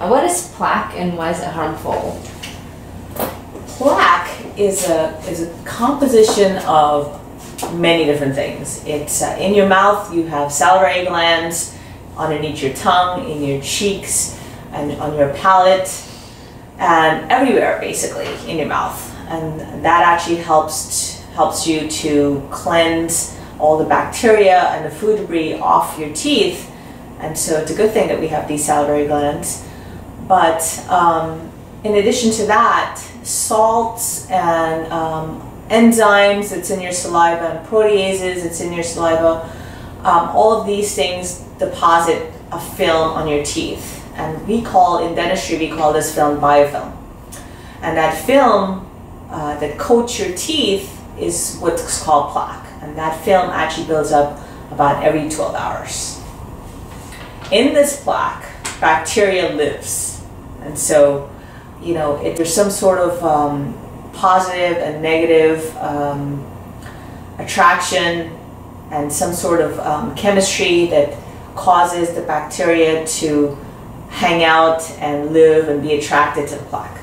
Uh, What is plaque and why is it harmful? Plaque is a is a composition of many different things. It's uh, in your mouth. You have salivary glands underneath your tongue, in your cheeks, and on your palate, and everywhere basically in your mouth. And that actually helps helps you to cleanse all the bacteria and the food debris off your teeth. And so it's a good thing that we have these salivary glands. But um, in addition to that, salts and um, enzymes that's in your saliva and proteases that's in your saliva, um, all of these things deposit a film on your teeth. And we call, in dentistry, we call this film biofilm. And that film uh, that coats your teeth is what's called plaque. And that film actually builds up about every 12 hours. In this plaque, bacteria lives. And so, you know, if there's some sort of um, positive and negative um, attraction and some sort of um, chemistry that causes the bacteria to hang out and live and be attracted to the plaque.